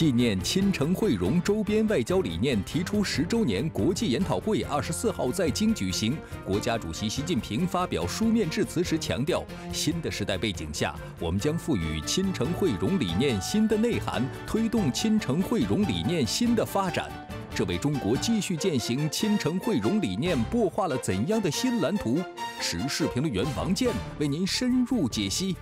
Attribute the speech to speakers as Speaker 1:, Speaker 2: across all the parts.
Speaker 1: 纪念亲诚惠容周边外交理念提出十周年国际研讨会二十四号在京举行。国家主席习近平发表书面致辞时强调，新的时代背景下，我们将赋予亲诚惠容理念新的内涵，推动亲诚惠容理念新的发展。这为中国继续践行亲诚惠容理念擘画了怎样的新蓝图？时事评论员王健为您深入解析。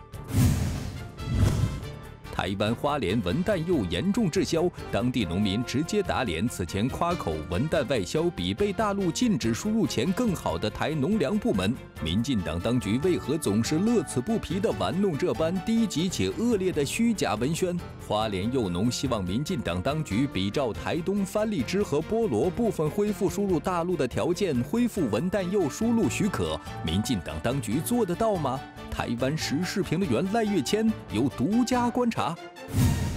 Speaker 1: 台湾花莲文旦柚严重滞销，当地农民直接打脸此前夸口文旦外销比被大陆禁止输入前更好的台农粮部门。民进党当局为何总是乐此不疲地玩弄这般低级且恶劣的虚假文宣？花莲柚农希望民进党当局比照台东番荔枝和菠萝部分恢复输入大陆的条件，恢复文旦柚输入许可。民进党当局做得到吗？台湾时事评论员赖月谦有独家观察。tá?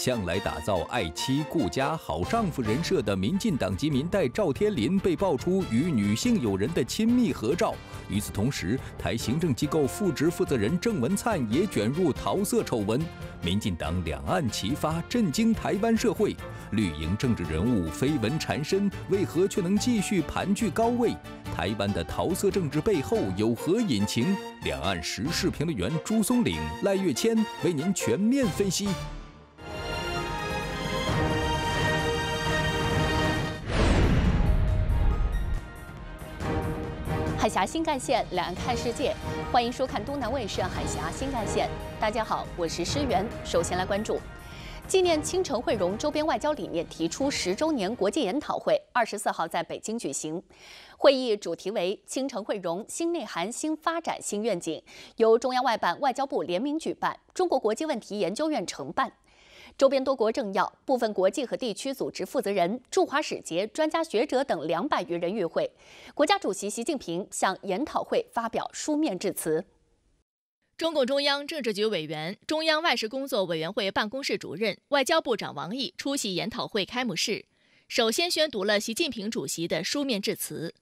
Speaker 1: 向来打造爱妻、顾家、好丈夫人设的民进党籍民代赵天麟被爆出与女性友人的亲密合照。与此同时，台行政机构副职负责人郑文灿也卷入桃色丑闻。民进党两岸齐发，震惊台湾社会。绿营政治人物绯闻缠身，为何却能继续盘踞高位？台湾的桃色政治背后有何隐情？两岸时事评论员朱松岭、赖月谦为您全面分析。
Speaker 2: 峡新干线，两岸看世界，欢迎收看东南卫视《海峡新干线》。大家好，我是施源。首先来关注，纪念亲诚惠容周边外交理念提出十周年国际研讨会，二十四号在北京举行。会议主题为“亲诚惠容新内涵、新发展、新愿景”，由中央外办、外交部联名举办，中国国际问题研究院承办。周边多国政要、部分国际和地区组织负责人、驻华使节、专家学者等两百余人与会。国家主席习近平向研讨会发表书面致辞。
Speaker 3: 中共中央政治局委员、中央外事工作委员会办公室主任、外交部长王毅出席研讨会开幕式，首先宣读了习近平主席的书面致辞。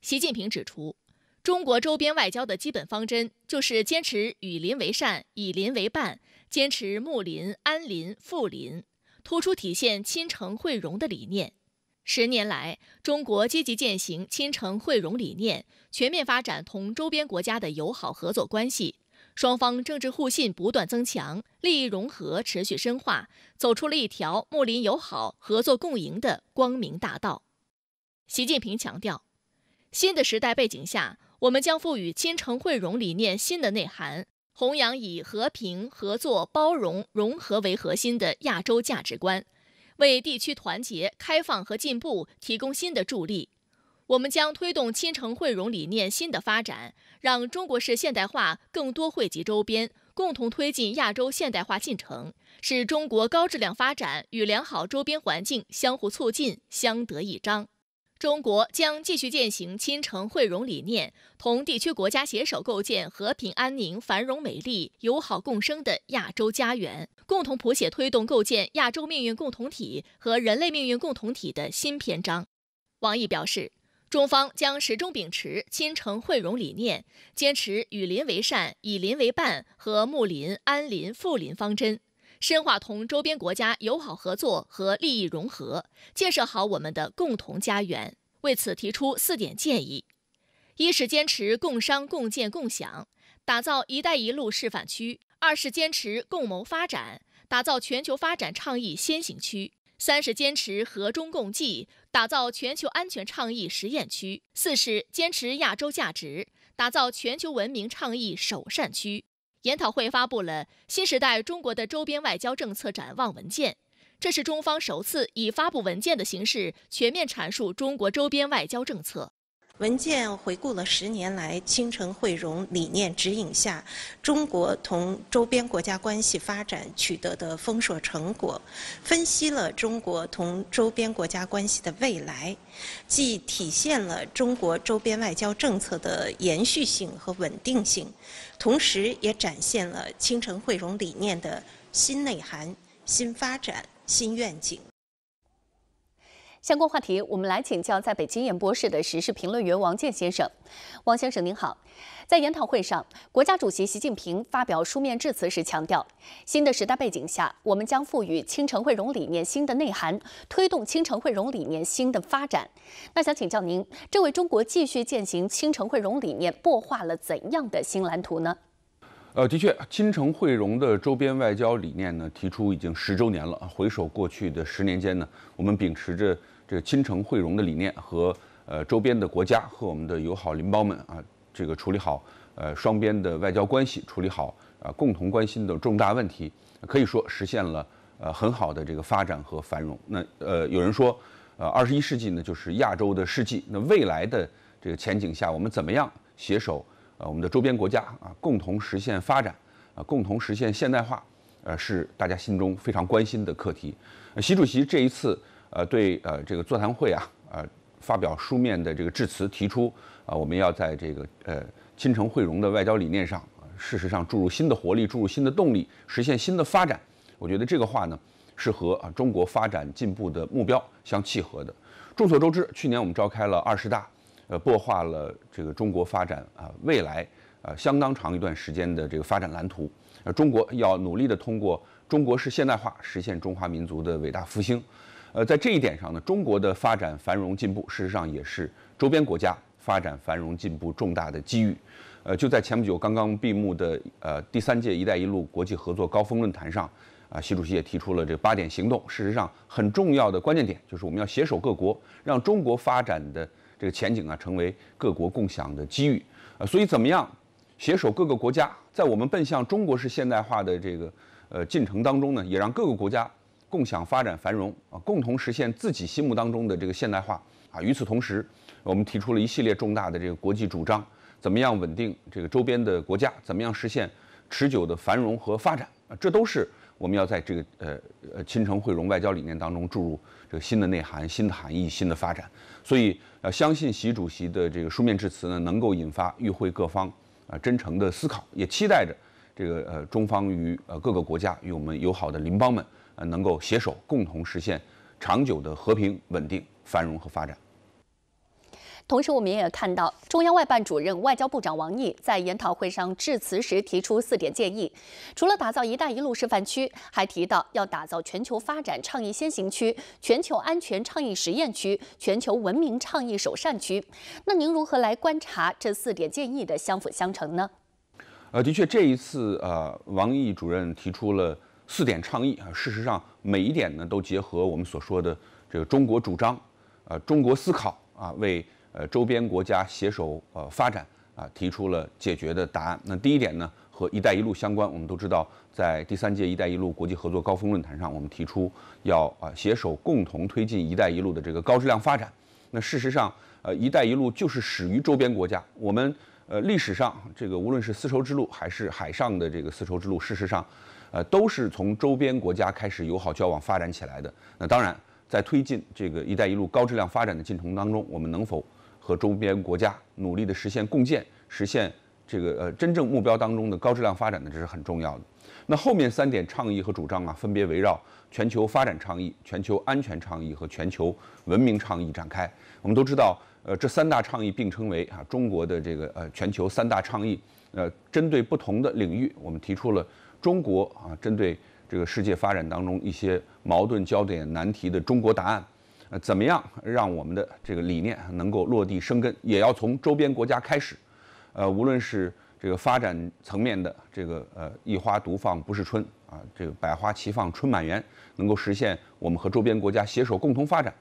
Speaker 3: 习近平指出，中国周边外交的基本方针就是坚持与邻为善、以邻为伴。坚持睦邻、安邻、富邻，突出体现亲诚惠容的理念。十年来，中国积极践行亲诚惠容理念，全面发展同周边国家的友好合作关系，双方政治互信不断增强，利益融合持续深化，走出了一条睦邻友好、合作共赢的光明大道。习近平强调，新的时代背景下，我们将赋予亲诚惠容理念新的内涵。弘扬以和平、合作、包容、融合为核心的亚洲价值观，为地区团结、开放和进步提供新的助力。我们将推动亲诚惠容理念新的发展，让中国式现代化更多惠及周边，共同推进亚洲现代化进程，使中国高质量发展与良好周边环境相互促进、相得益彰。中国将继续践行亲诚惠容理念，同地区国家携手构建和平、安宁、繁荣、美丽、友好共生的亚洲家园，共同谱写推动构建亚洲命运共同体和人类命运共同体的新篇章。王毅表示，中方将始终秉持亲诚惠容理念，坚持与邻为善、以邻为伴和睦邻、安邻、富邻方针。深化同周边国家友好合作和利益融合，建设好我们的共同家园。为此提出四点建议：一是坚持共商共建共享，打造“一带一路”示范区；二是坚持共谋发展，打造全球发展倡议先行区；三是坚持和中共济，打造全球安全倡议实验区；四是坚持亚洲价值，打造全球文明倡议首善区。研讨会发布了新时代中国的周边外交政策展望文件，这是中方首次以发布文件的形式全面阐述中国周边外交政策。
Speaker 4: 文件回顾了十年来亲诚惠容理念指引下，中国同周边国家关系发展取得的丰硕成果，分析了中国同周边国家关系的未来，既体现了中国周边外交政策的延续性和稳定性，同时也展现了亲诚惠容理念的新内涵、新发展、新愿景。
Speaker 2: 相关话题，我们来请教在北京演播室的时事评论员王健先生。王先生您好，在研讨会上，国家主席习近平发表书面致辞时强调，新的时代背景下，我们将赋予青城汇融理念新的内涵，推动青城汇融理念新的发展。那想请教您，这为中国继续践行青城汇融理念擘画了怎样的新蓝图呢？
Speaker 5: 呃，的确，青城汇融的周边外交理念呢，提出已经十周年了。回首过去的十年间呢，我们秉持着这个亲诚惠融的理念，和呃周边的国家和我们的友好邻邦们啊，这个处理好呃双边的外交关系，处理好啊共同关心的重大问题，可以说实现了呃很好的这个发展和繁荣。那呃有人说，呃二十一世纪呢就是亚洲的世纪，那未来的这个前景下，我们怎么样携手？呃，我们的周边国家啊，共同实现发展，啊，共同实现现代化，呃，是大家心中非常关心的课题。习主席这一次呃对呃这个座谈会啊，呃发表书面的这个致辞，提出啊，我们要在这个呃亲诚惠融的外交理念上，事实上注入新的活力，注入新的动力，实现新的发展。我觉得这个话呢，是和啊中国发展进步的目标相契合的。众所周知，去年我们召开了二十大。呃，擘画了这个中国发展啊未来啊相当长一段时间的这个发展蓝图。呃，中国要努力的通过中国式现代化实现中华民族的伟大复兴。呃，在这一点上呢，中国的发展繁荣进步，事实上也是周边国家发展繁荣进步重大的机遇。呃，就在前不久刚刚闭幕的呃第三届“一带一路”国际合作高峰论坛上，啊，习主席也提出了这八点行动。事实上，很重要的关键点就是我们要携手各国，让中国发展的。这个前景啊，成为各国共享的机遇，呃，所以怎么样携手各个国家，在我们奔向中国式现代化的这个呃进程当中呢，也让各个国家共享发展繁荣啊，共同实现自己心目当中的这个现代化啊。与此同时，我们提出了一系列重大的这个国际主张，怎么样稳定这个周边的国家，怎么样实现持久的繁荣和发展啊，这都是我们要在这个呃呃亲诚惠容外交理念当中注入这个新的内涵、新的含义、新的发展。所以。要相信习主席的这个书面致辞呢，能够引发与会各方啊真诚的思考，也期待着这个呃中方与呃各个国家与我们友好的邻邦们呃能够携手共同实现长久的和平、稳定、繁荣和发展。
Speaker 2: 同时，我们也看到中央外办主任、外交部长王毅在研讨会上致辞时提出四点建议，除了打造“一带一路”示范区，还提到要打造全球发展倡议先行区、全球安全倡议实验区、全球文明倡议首善区。那您如何来观察这四点建议的相辅相成呢？
Speaker 5: 呃，的确，这一次呃，王毅主任提出了四点倡议啊，事实上每一点呢都结合我们所说的这个中国主张，呃，中国思考啊，为呃，周边国家携手呃发展啊，提出了解决的答案。那第一点呢，和“一带一路”相关。我们都知道，在第三届“一带一路”国际合作高峰论坛上，我们提出要啊携手共同推进“一带一路”的这个高质量发展。那事实上，呃，“一带一路”就是始于周边国家。我们呃历史上这个无论是丝绸之路还是海上的这个丝绸之路，事实上，呃，都是从周边国家开始友好交往发展起来的。那当然，在推进这个“一带一路”高质量发展的进程当中，我们能否和周边国家努力的实现共建，实现这个呃真正目标当中的高质量发展呢，这是很重要的。那后面三点倡议和主张啊，分别围绕全球发展倡议、全球安全倡议和全球文明倡议展开。我们都知道，呃，这三大倡议并称为啊中国的这个呃全球三大倡议。呃，针对不同的领域，我们提出了中国啊针对这个世界发展当中一些矛盾焦点难题的中国答案。呃，怎么样让我们的这个理念能够落地生根？也要从周边国家开始。呃，无论是这个发展层面的这个呃一花独放不是春啊，这个百花齐放春满园，能够实现我们和周边国家携手共同发展，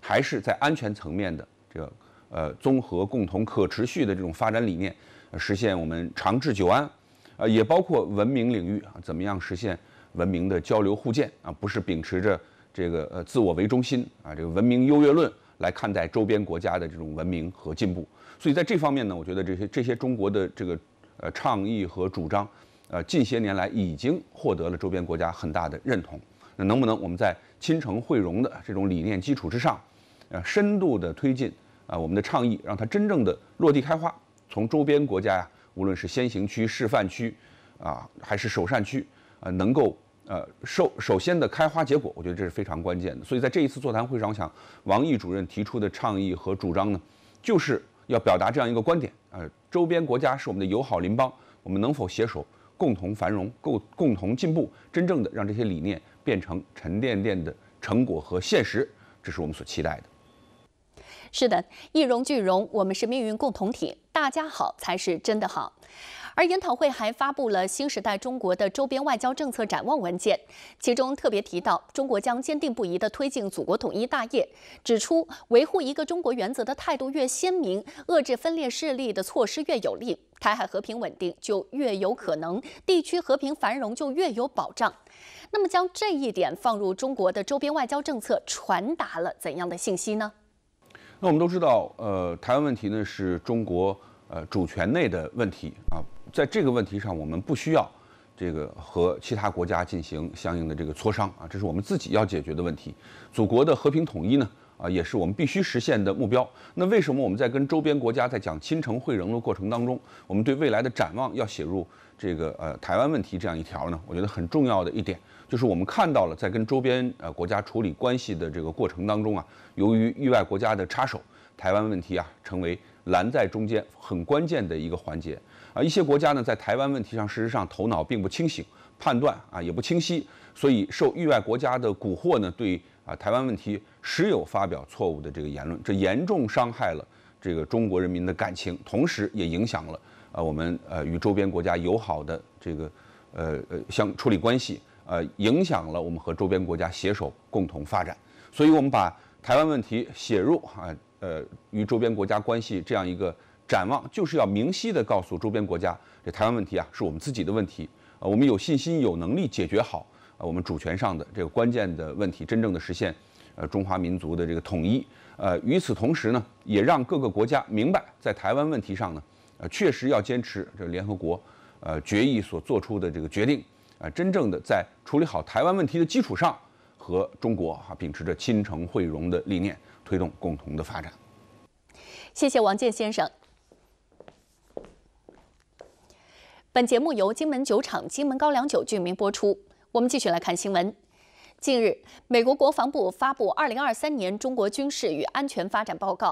Speaker 5: 还是在安全层面的这个呃综合共同可持续的这种发展理念，实现我们长治久安。呃，也包括文明领域啊，怎么样实现文明的交流互鉴啊？不是秉持着。这个呃自我为中心啊，这个文明优越论来看待周边国家的这种文明和进步，所以在这方面呢，我觉得这些这些中国的这个呃倡议和主张，呃近些年来已经获得了周边国家很大的认同。那能不能我们在亲诚惠容的这种理念基础之上，呃深度的推进啊我们的倡议，让它真正的落地开花，从周边国家呀，无论是先行区、示范区啊，还是首善区啊，能够。呃，首首先的开花结果，我觉得这是非常关键的。所以在这一次座谈会上，我想王毅主任提出的倡议和主张呢，就是要表达这样一个观点：呃，周边国家是我们的友好邻邦，我们能否携手共同繁荣、共共同进步，真正的让这些理念变成沉甸甸的成果和现实，这是我们所期待的。
Speaker 2: 是的，一荣俱荣，我们是命运共同体，大家好才是真的好。而研讨会还发布了新时代中国的周边外交政策展望文件，其中特别提到，中国将坚定不移地推进祖国统一大业，指出维护一个中国原则的态度越鲜明，遏制分裂势力的措施越有力，台海和平稳定就越有可能，地区和平繁荣就越有保障。那么，将这一点放入中国的周边外交政策，传达了怎样的信息呢？
Speaker 5: 那我们都知道，呃，台湾问题呢是中国呃主权内的问题啊。在这个问题上，我们不需要这个和其他国家进行相应的这个磋商啊，这是我们自己要解决的问题。祖国的和平统一呢，啊，也是我们必须实现的目标。那为什么我们在跟周边国家在讲亲诚惠容的过程当中，我们对未来的展望要写入这个呃台湾问题这样一条呢？我觉得很重要的一点就是我们看到了在跟周边呃国家处理关系的这个过程当中啊，由于域外国家的插手，台湾问题啊成为拦在中间很关键的一个环节。啊，一些国家呢，在台湾问题上，事实上头脑并不清醒，判断啊也不清晰，所以受域外国家的蛊惑呢，对啊台湾问题时有发表错误的这个言论，这严重伤害了这个中国人民的感情，同时也影响了啊我们呃与周边国家友好的这个呃呃相处理关系，呃影响了我们和周边国家携手共同发展，所以我们把台湾问题写入啊呃与周边国家关系这样一个。展望就是要明晰地告诉周边国家，这台湾问题啊是我们自己的问题，呃，我们有信心、有能力解决好呃我们主权上的这个关键的问题，真正的实现呃中华民族的这个统一。呃，与此同时呢，也让各个国家明白，在台湾问题上呢，呃，确实要坚持这联合国呃决议所做出的这个决定，啊，真正的在处理好台湾问题的基础上，和中国哈秉持着亲诚惠容的理念，推动共同的发展。
Speaker 2: 谢谢王健先生。本节目由金门酒厂金门高粱酒冠名播出。我们继续来看新闻。近日，美国国防部发布《二零二三年中国军事与安全发展报告》。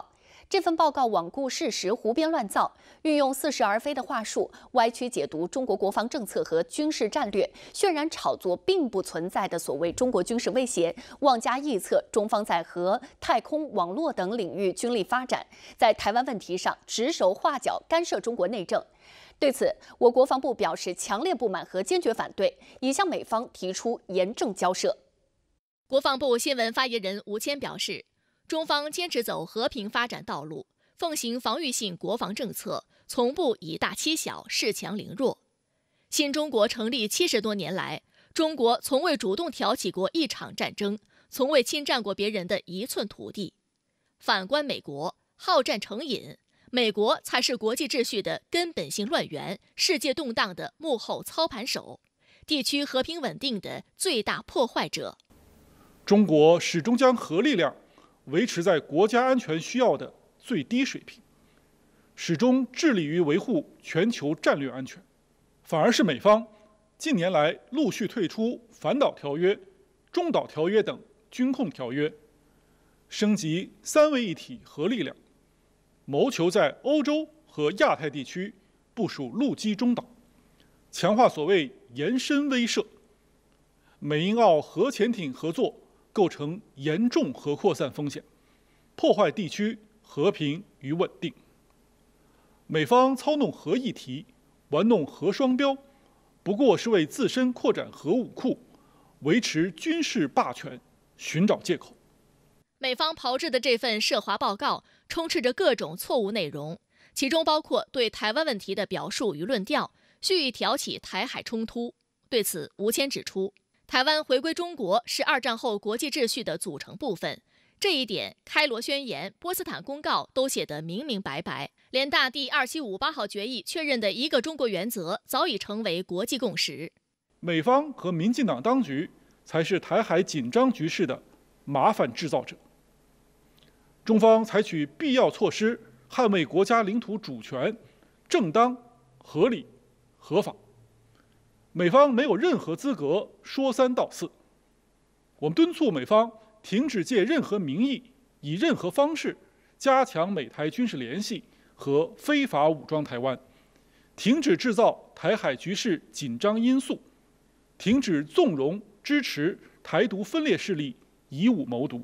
Speaker 2: 这份报告罔顾事实、胡编乱造，运用似是而非的话术，歪曲解读中国国防政策和军事战略，渲染炒作并不存在的所谓中国军事威胁，妄加臆测中方在核、太空、网络等领域军力发展，在台湾问题上指手画脚干涉中国内政。对此，我国防部表示强烈不满和坚决反对，已向美方提出严正交涉。
Speaker 3: 国防部新闻发言人吴谦表示，中方坚持走和平发展道路，奉行防御性国防政策，从不以大欺小、恃强凌弱。新中国成立七十多年来，中国从未主动挑起过一场战争，从未侵占过别人的一寸土地。反观美国，好战成瘾。美国才是国际秩序的根本性乱源，世界动荡的幕后操盘手，地区和平稳定的最大破坏者。
Speaker 6: 中国始终将核力量维持在国家安全需要的最低水平，始终致力于维护全球战略安全。反而是美方近年来陆续退出反导条约、中导条约等军控条约，升级三位一体核力量。谋求在欧洲和亚太地区部署陆基中导，强化所谓延伸威慑。美英澳核潜艇合作构成严重核扩散风险，破坏地区和平与稳定。美方操弄核议题，玩弄核双标，不过是为自身扩展核武库、维持军事霸权寻找借口。
Speaker 3: 美方炮制的这份涉华报告充斥着各种错误内容，其中包括对台湾问题的表述与论调，蓄意挑起台海冲突。对此，吴谦指出，台湾回归中国是二战后国际秩序的组成部分，这一点开罗宣言、波茨坦公告都写得明明白白。联大第二七五八号决议确认的一个中国原则早已成为国际共识。
Speaker 6: 美方和民进党当局才是台海紧张局势的麻烦制造者。中方采取必要措施捍卫国家领土主权，正当、合理、合法。美方没有任何资格说三道四。我们敦促美方停止借任何名义，以任何方式加强美台军事联系和非法武装台湾，停止制造台海局势紧张因素，停止纵容支持台独分裂势力以武谋独。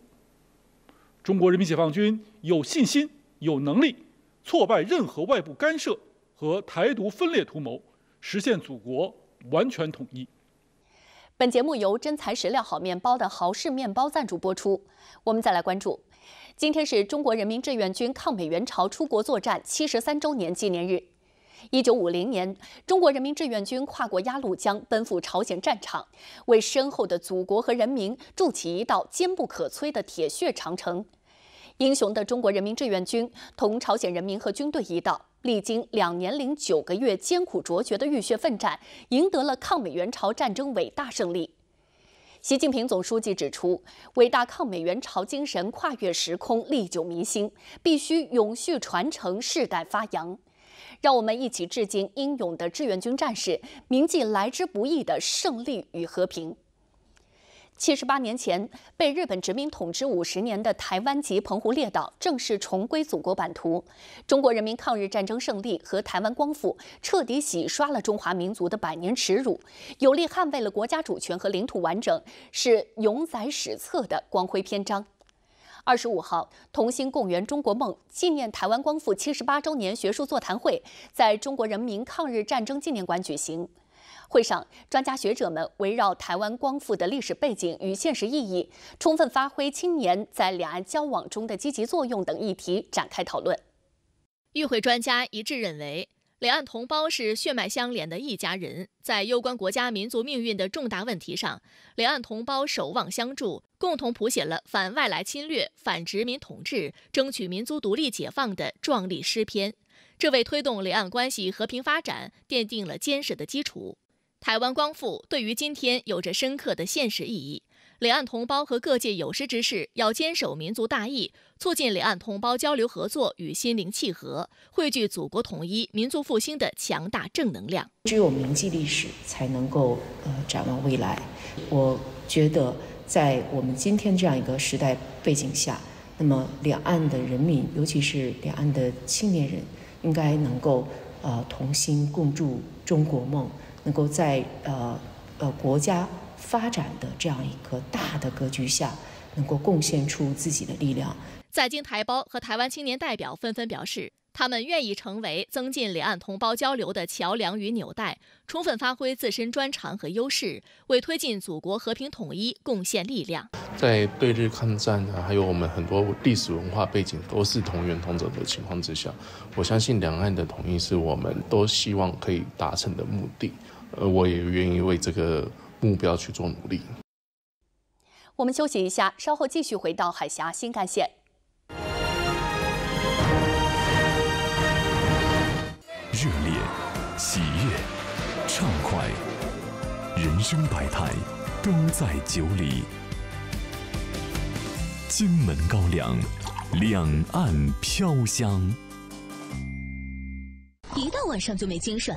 Speaker 6: 中国人民解放军有信心、有能力挫败任何外部干涉和台独分裂图谋，实现祖国完全统一。
Speaker 2: 本节目由真材实料好面包的豪氏面包赞助播出。我们再来关注，今天是中国人民志愿军抗美援朝出国作战七十三周年纪念日。一九五零年，中国人民志愿军跨过鸭绿江，奔赴朝鲜战场，为身后的祖国和人民筑起一道坚不可摧的铁血长城。英雄的中国人民志愿军同朝鲜人民和军队一道，历经两年零九个月艰苦卓绝的浴血奋战，赢得了抗美援朝战争伟大胜利。习近平总书记指出，伟大抗美援朝精神跨越时空，历久弥新，必须永续传承，世代发扬。让我们一起致敬英勇的志愿军战士，铭记来之不易的胜利与和平。七十八年前，被日本殖民统治五十年的台湾及澎湖列岛正式重归祖国版图。中国人民抗日战争胜利和台湾光复，彻底洗刷了中华民族的百年耻辱，有力捍卫了国家主权和领土完整，是永载史册的光辉篇章。二十五号，同心共圆中国梦纪念台湾光复七十八周年学术座谈会在中国人民抗日战争纪念馆举行。会上，专家学者们围绕台湾光复的历史背景与现实意义，充分发挥青年在两岸交往中的积极作用等议题展开讨论。
Speaker 3: 与会专家一致认为，两岸同胞是血脉相连的一家人，在攸关国家民族命运的重大问题上，两岸同胞守望相助，共同谱写了反外来侵略、反殖民统治、争取民族独立解放的壮丽诗篇，这为推动两岸关系和平发展奠定了坚实的基础。台湾光复对于今天有着深刻的现实意义，两岸同胞和各界有识之士要坚守民族大义，促进两岸同胞交流合作与心灵契合，汇聚祖国统一、民族复兴的强大正能量。
Speaker 7: 只有铭记历史，才能够呃展望未来。我觉得，在我们今天这样一个时代背景下，那么两岸的人民，尤其是两岸的青年人，应该能够呃同心共筑中国梦。能够在呃呃国家发展的这样一个大的格局下，能够贡献出自己的力量。
Speaker 3: 在京台胞和台湾青年代表纷纷表示，他们愿意成为增进两岸同胞交流的桥梁与纽带，充分发挥自身专长和优势，为推进祖国和平统一贡献力量。
Speaker 8: 在对日抗战啊，还有我们很多历史文化背景都是同源同种的情况之下，我相信两岸的统一是我们都希望可以达成的目的。呃，我也愿意为这个目标去做努力。
Speaker 2: 我们休息一下，稍后继续回到海峡新干线。
Speaker 9: 热烈、喜悦、畅快，人生百态都在酒里。金门高粱，两岸飘香。
Speaker 10: 一到晚上就没精神。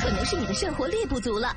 Speaker 10: 可能是你的肾活力不足了，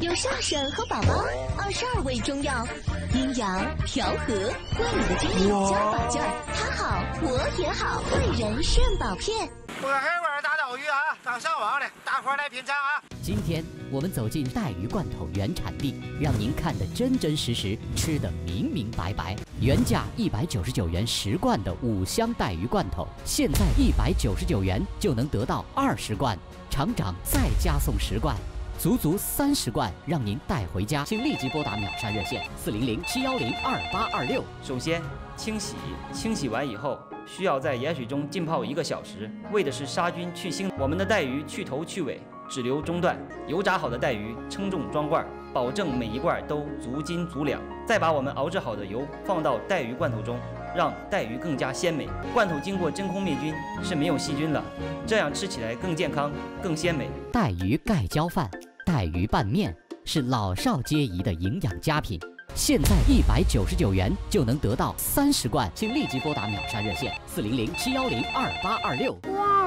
Speaker 10: 有上婶和宝宝二十二味中药，阴阳调和，为你的精力加把劲儿。他好，我也好，贵人肾宝片。
Speaker 11: 我黑碗大岛鱼啊，刚上网的，大伙儿来品尝啊。
Speaker 12: 今天我们走进带鱼罐头原产地，让您看得真真实实，吃得明明白白。原价一百九十九元十罐的五香带鱼罐头，现在一百九十九元就能得到二十罐。厂长再加送十罐，足足三十罐，让您带回家。请立即拨打秒杀热线四零零七幺零二八二六。
Speaker 13: 首先清洗，清洗完以后需要在盐水中浸泡一个小时，为的是杀菌去腥。我们的带鱼去头去尾，只留中段。油炸好的带鱼称重装罐，保证每一罐都足斤足两。再把我们熬制好的油放到带鱼罐头中。让带鱼更加鲜美。罐头经过真空灭菌，是没有细菌了，这样吃起来更健康、更鲜美。
Speaker 12: 带鱼盖浇饭、带鱼拌面是老少皆宜的营养佳品，现在一百九十九元就能得到三十罐，请立即拨打秒杀热线四零零七幺零二八二六。
Speaker 14: 哇，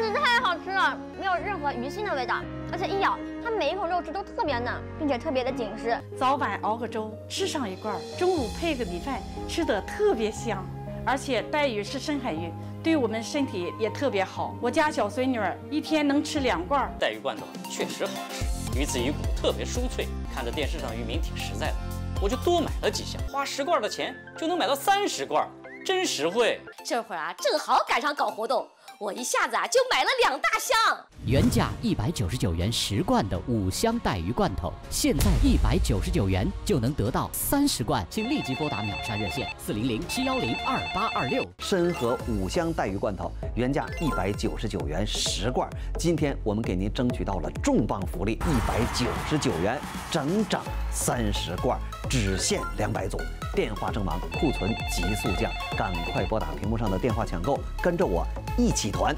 Speaker 14: 真的是太好吃了！没有任何鱼腥的味道，而且一咬，它每一口肉质都特别嫩，并且特别的紧实。
Speaker 15: 早晚熬个粥，吃上一罐，中午配个米饭，吃的特别香。而且带鱼是深海鱼，对我们身体也特别好。我家小孙女儿一天能吃两罐
Speaker 4: 带鱼罐头，确实好吃，鱼子鱼骨特别酥脆。看着电视上渔民挺实在的，我就多买了几箱，花十罐的钱就能买到三十罐，真实惠。
Speaker 16: 这会儿啊，正好赶上搞活动。我一下子啊就买了两大箱，
Speaker 12: 原价一百九十九元十罐的五香带鱼罐头，现在一百九十九元就能得到三十罐，请立即拨打秒杀热线四零零七幺零二八二六。
Speaker 17: 深河五香带鱼罐头原价一百九十九元十罐，今天我们给您争取到了重磅福利，一百九十九元整整三十罐，只限两百组。电话正忙，库存急速降，赶快拨打屏幕上的电话抢购，跟着我一起团。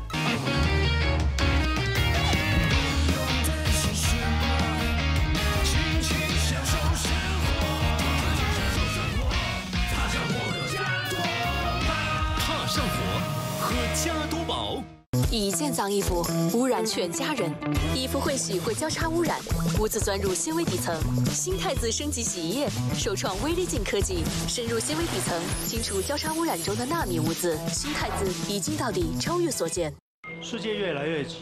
Speaker 18: 一件脏衣服污染全家人，衣服会洗会交叉污染，污渍钻入纤维底层。新太子升级洗衣液，首创微粒净科技，深入纤维底层，清除交叉污染中的纳米污渍。新太子一镜到底，超越所见。
Speaker 19: 世界越来越急，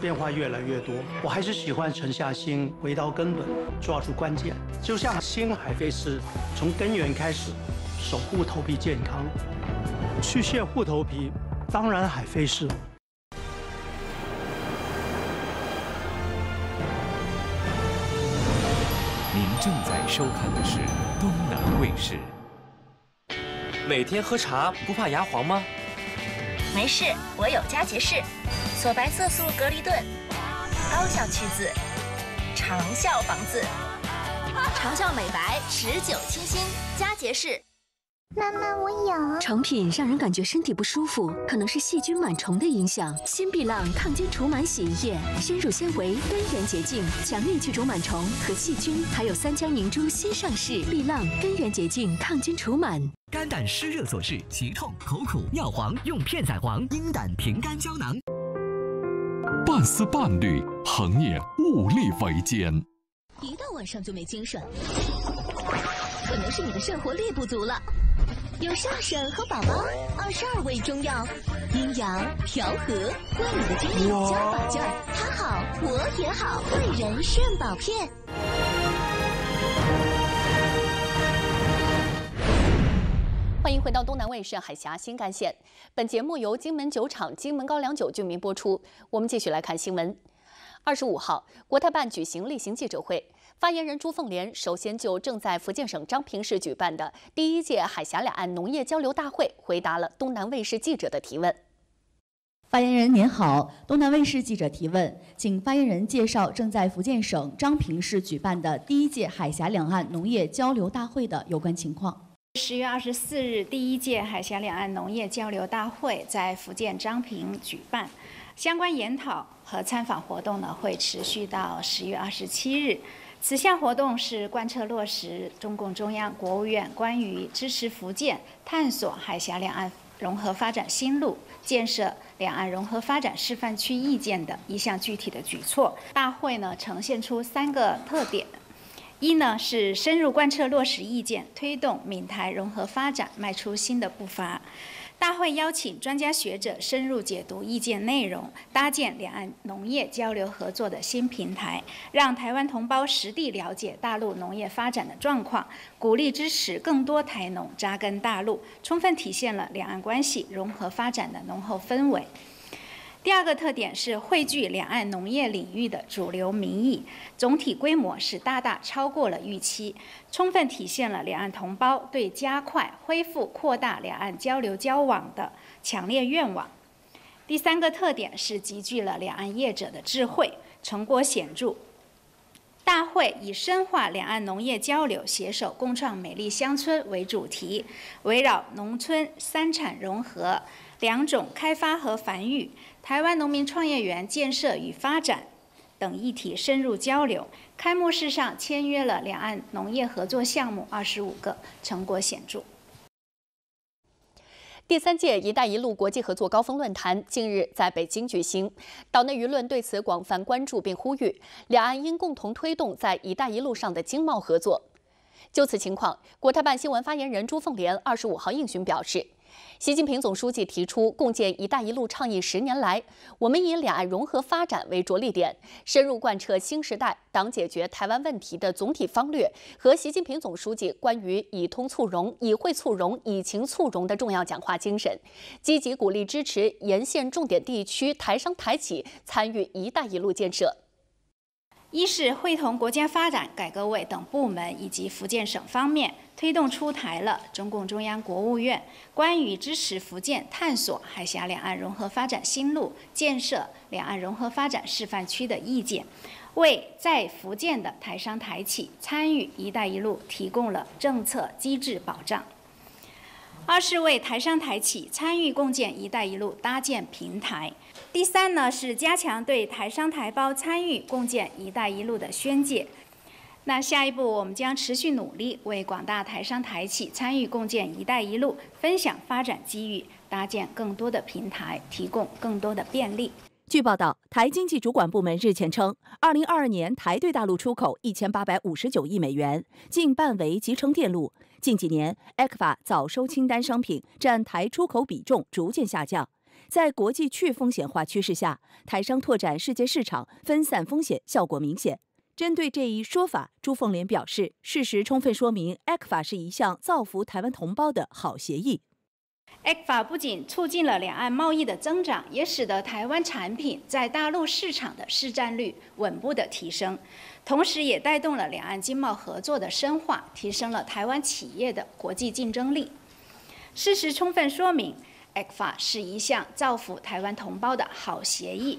Speaker 19: 变化越来越多，我还是喜欢沉下心，回到根本，抓住关键。就像新海飞丝，从根源开始，守护头皮健康，去屑护头皮，当然海飞丝。
Speaker 9: 正在收看的是东南卫视。
Speaker 20: 每天喝茶不怕牙黄吗？
Speaker 21: 没事，我有佳洁士，锁白色素隔离盾，高效去渍，长效防渍，长效美白，持久清新，佳洁士。
Speaker 22: 妈妈，我有。
Speaker 18: 成品让人感觉身体不舒服，可能是细菌螨虫的影响。新碧浪抗菌除螨洗衣液，深乳纤维，根源洁净，强力去除螨虫和细菌。还有三江凝珠新上市，碧浪根源洁净，抗菌除螨。
Speaker 23: 肝胆湿热所致，急痛、口苦、尿黄，用片仔癀鹰胆平肝胶囊。
Speaker 9: 半丝半缕，恒业物力维艰。
Speaker 10: 一到晚上就没精神，可能是你的肾活力不足了。有上肾和宝宝，二十二味中药，阴阳调和，为你的精力加把劲儿。他好，我也好，贵人肾宝片。
Speaker 2: 欢迎回到东南卫视海峡新干线。本节目由金门酒厂金门高粱酒居民播出。我们继续来看新闻。二十五号，国台办举行例行记者会，发言人朱凤莲首先就正在福建省漳平市举办的第一届海峡两岸农业交流大会回答了东南卫视记者的提问。
Speaker 24: 发言人您好，东南卫视记者提问，请发言人介绍正在福建省漳平市举办的第一届海峡两岸农业交流大会的有关情况。
Speaker 25: 十月二十四日，第一届海峡两岸农业交流大会在福建漳平举办，相关研讨和参访活动呢会持续到十月二十七日。此项活动是贯彻落实中共中央、国务院关于支持福建探索海峡两岸融合发展新路、建设两岸融合发展示范区意见的一项具体的举措。大会呢呈现出三个特点。一呢是深入贯彻落实意见，推动闽台融合发展迈出新的步伐。大会邀请专家学者深入解读意见内容，搭建两岸农业交流合作的新平台，让台湾同胞实地了解大陆农业发展的状况，鼓励支持更多台农扎根大陆，充分体现了两岸关系融合发展的浓厚氛围。第二个特点是汇聚两岸农业领域的主流民意，总体规模是大大超过了预期，充分体现了两岸同胞对加快、恢复、扩大两岸交流交往的强烈愿望。第三个特点是集聚了两岸业者的智慧，成果显著。大会以深化两岸农业交流、携手共创美丽乡村为主题，围绕农村三产融合、两种开发和繁育。台湾农民创业园建设与发展等议题深入交流。开幕式上签约了两岸农业合作项目二十五个，成果显著。
Speaker 2: 第三届“一带一路”国际合作高峰论坛近日在北京举行，岛内舆论对此广泛关注，并呼吁两岸应共同推动在“一带一路”上的经贸合作。就此情况，国台办新闻发言人朱凤莲二十五号应询表示。习近平总书记提出共建“一带一路”倡议十年来，我们以两岸融合发展为着力点，深入贯彻新时代党解决台湾问题的总体方略和习近平总书记关于以通促融、以惠促融、以情促融的重要讲话精神，积极鼓励支持沿线重点地区台商台企参与“一带一路”建设。
Speaker 25: 一是会同国家发展改革委等部门以及福建省方面，推动出台了中共中央、国务院关于支持福建探索海峡两岸融合发展新路、建设两岸融合发展示范区的意见，为在福建的台商台企参与“一带一路”提供了政策机制保障。二是为台商台企参与共建“一带一路”搭建平台。第三呢是加强对台商台胞参与共建“一带一路”的宣介。那下一步，我们将持续努力，为广大台商台企参与共建“一带一路”分享发展机遇，搭建更多的平台，提供更多的便利。
Speaker 26: 据报道，台经济主管部门日前称，二零二二年台对大陆出口一千八百五十九亿美元，近半为集成电路。近几年，ECFA 早收清单商品占台出口比重逐渐下降。在国际去风险化趋势下，台商拓展世界市场、分散风险效果明显。针对这一说法，朱凤莲表示，事实充分说明，ECFA 是一项造福台湾同胞的好协议。
Speaker 25: ECFA 不仅促进了两岸贸易的增长，也使得台湾产品在大陆市场的市占率稳步的提升，同时也带动了两岸经贸合作的深化，提升了台湾企业的国际竞争力。事实充分说明。ECFA 是一项造福台湾同胞的好协议。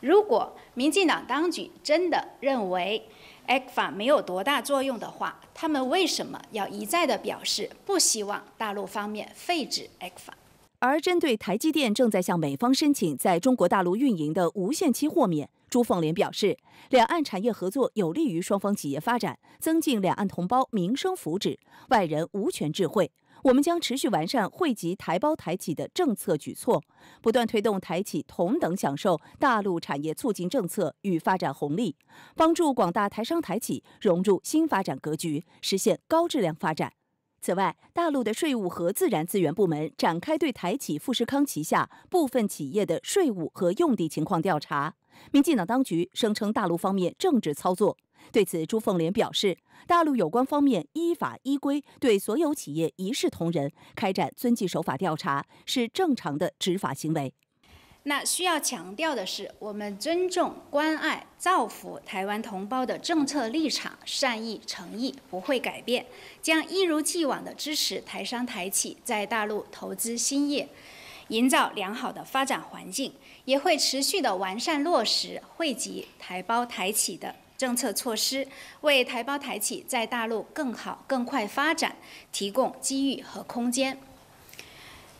Speaker 25: 如果民进党当局真的认为 ECFA 没有多大作用的话，他们为什么要一再的表示不希望大陆方面废止 ECFA？
Speaker 26: 而针对台积电正在向美方申请在中国大陆运营的无限期豁免，朱凤莲表示，两岸产业合作有利于双方企业发展，增进两岸同胞民生福祉，外人无权智慧。我们将持续完善惠及台胞台企的政策举措，不断推动台企同等享受大陆产业促进政策与发展红利，帮助广大台商台企融入新发展格局，实现高质量发展。此外，大陆的税务和自然资源部门展开对台企富士康旗下部分企业的税务和用地情况调查。民进党当局声称大陆方面政治操作。对此，朱凤莲表示，大陆有关方面依法依规对所有企业一视同仁，开展遵纪守法调查是正常的执法行为。
Speaker 25: 那需要强调的是，我们尊重、关爱、造福台湾同胞的政策立场、善意诚意不会改变，将一如既往的支持台商台企在大陆投资兴业，营造良好的发展环境，也会持续的完善落实惠及台胞台企的。政策措施为台胞台企在大陆更好、更快发展提供机遇和空间。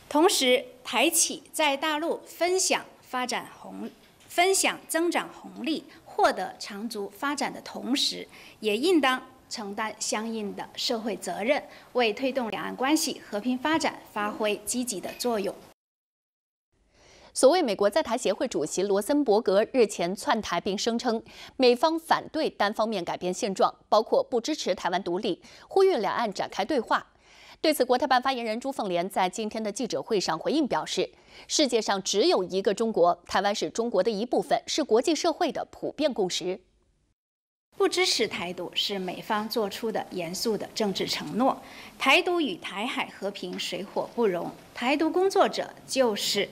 Speaker 25: 同时，台企在大陆分享发展红、分享增长红利、获得长足发展的同时，也应当承担相应的社会责任，为推动两岸关系和平发展发挥积极的作用。
Speaker 2: 所谓美国在台协会主席罗森伯格日前窜台，并声称美方反对单方面改变现状，包括不支持台湾独立，呼吁两岸展开对话。对此，国台办发言人朱凤莲在今天的记者会上回应表示：“世界上只有一个中国，台湾是中国的一部分，是国际社会的普遍共识。
Speaker 25: 不支持台独是美方做出的严肃的政治承诺。台独与台海和平水火不容，台独工作者就是。”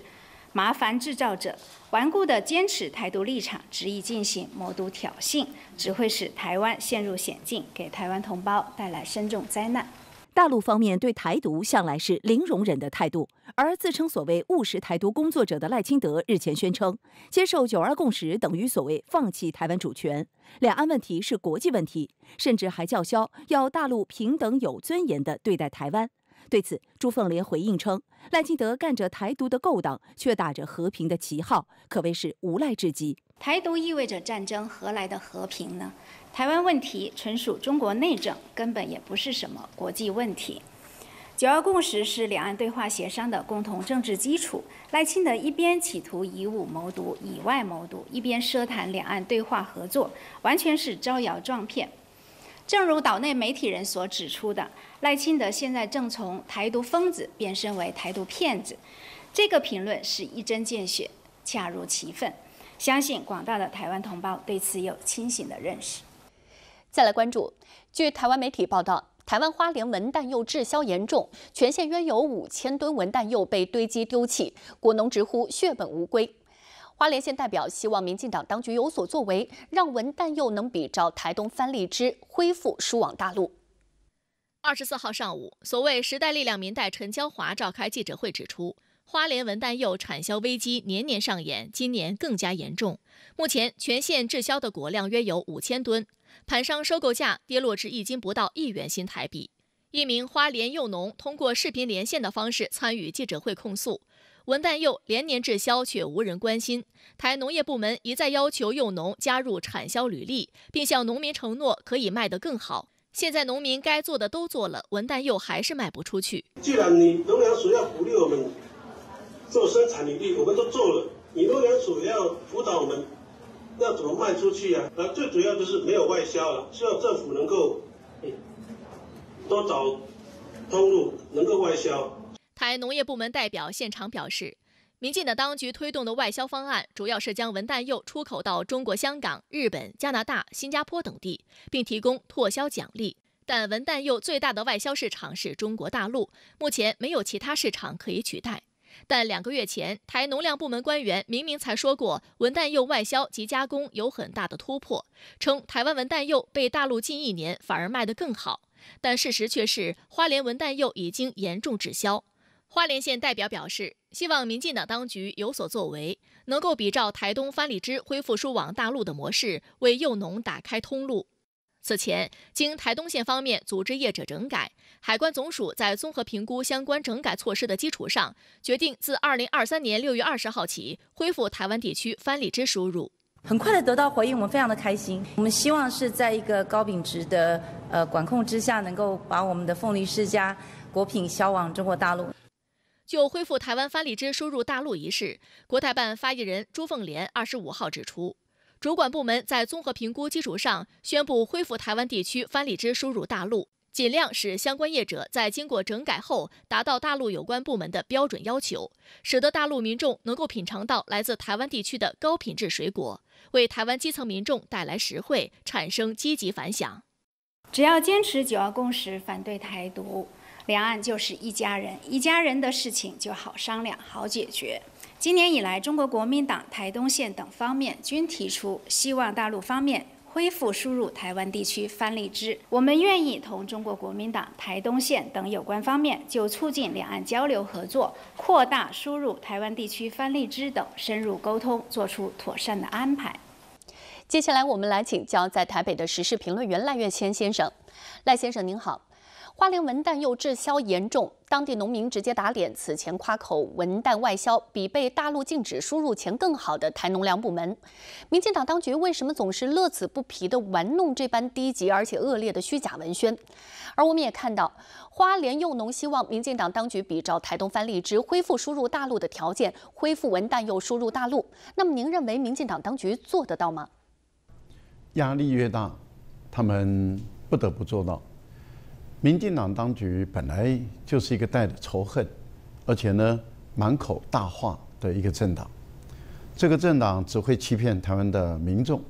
Speaker 25: 麻烦制造者顽固地坚持台独立场，执意进行谋独挑衅，只会使台湾陷入险境，给台湾同胞带来深重灾难。
Speaker 26: 大陆方面对台独向来是零容忍的态度，而自称所谓务实台独工作者的赖清德日前宣称，接受九二共识等于所谓放弃台湾主权，两岸问题是国际问题，甚至还叫嚣要大陆平等有尊严地对待台湾。对此，朱凤莲回应称，赖清德干着台独的勾当，却打着和平的旗号，可谓是无赖至极。
Speaker 25: 台独意味着战争，何来的和平呢？台湾问题纯属中国内政，根本也不是什么国际问题。九二共识是两岸对话协商的共同政治基础。赖清德一边企图以武谋独、以外谋独，一边奢谈两岸对话合作，完全是招摇撞骗。正如岛内媒体人所指出的，赖清德现在正从台独疯子变身为台独骗子。这个评论是一针见血，恰如其分。相信广大的台湾同胞对此有清醒的认识。
Speaker 2: 再来关注，据台湾媒体报道。台湾花莲文旦柚滞销严重，全县约有五千吨文旦柚被堆积丢弃，果农直呼血本无归。花莲县代表希望民进党当局有所作为，让文旦柚能比照台东番荔枝恢复输往大陆。
Speaker 3: 二十四号上午，所谓时代力量民代陈娇华召开记者会，指出花莲文旦柚产销危机年年上演，今年更加严重。目前全县滞销的果量约有五千吨。盘商收购价跌落至一斤不到一元新台币。一名花莲柚农通过视频连线的方式参与记者会控诉，文旦柚连年滞销却无人关心。台农业部门一再要求柚农加入产销履历，并向农民承诺可以卖得更好。现在农民该做的都做了，文旦柚还是卖不出去。
Speaker 27: 既然你农粮署要鼓励我们做生产履历，我们都做了，你农粮署要辅导我们。要怎么卖出去啊？那最主要就是没有外销了，希望政府能够多找通路，能够外销。
Speaker 3: 台农业部门代表现场表示，民进的当局推动的外销方案，主要是将文旦柚出口到中国香港、日本、加拿大、新加坡等地，并提供拓销奖励。但文旦柚最大的外销市场是中国大陆，目前没有其他市场可以取代。但两个月前，台农粮部门官员明明才说过，文旦柚外销及加工有很大的突破，称台湾文旦柚被大陆近一年反而卖得更好。但事实却是，花莲文旦柚已经严重滞销。花莲县代表表示，希望民进党当局有所作为，能够比照台东番荔枝恢复输往大陆的模式，为幼农打开通路。此前，经台东县方面组织业者整改，海关总署在综合评估相关整改措施的基础上，决定自二零二三年六月二十号起恢复台湾地区番荔枝输入。
Speaker 28: 很快的得到回应，我们非常的开心。我们希望是在一个高品质的呃管控之下，能够把我们的凤梨世家果品销往中国大陆。
Speaker 3: 就恢复台湾番荔枝输入大陆一事，国台办发言人朱凤莲二十五号指出。主管部门在综合评估基础上宣布恢复台湾地区番荔枝输入大陆，尽量使相关业者在经过整改后达到大陆有关部门的标准要求，使得大陆民众能够品尝到来自台湾地区的高品质水果，为台湾基层民众带来实惠，产生积极反响。
Speaker 25: 只要坚持九二共识，反对台独，两岸就是一家人，一家人的事情就好商量、好解决。今年以来，中国国民党台东县等方面均提出希望大陆方面恢复输入台湾地区番荔枝。我们愿意同中国国民党台东县等有关方面就促进两岸交流合作、扩大输入台湾地区番荔枝等深入沟通，做出妥善的安排。
Speaker 2: 接下来，我们来请教在台北的时事评论员赖月谦先生。赖先生您好。花莲文旦柚滞销严重，当地农民直接打脸。此前夸口文旦外销比被大陆禁止输入前更好的台农粮部门，民进党当局为什么总是乐此不疲地玩弄这般低级而且恶劣的虚假文宣？而我们也看到，花莲柚农希望民进党当局比照台东番荔枝恢复输入大陆的条件，恢复文旦柚输入大陆。那么您认为民进党当局做得到吗？
Speaker 29: 压力越大，他们不得不做到。民进党当局本来就是一个带着仇恨，而且呢满口大话的一个政党。这个政党只会欺骗台湾的民众，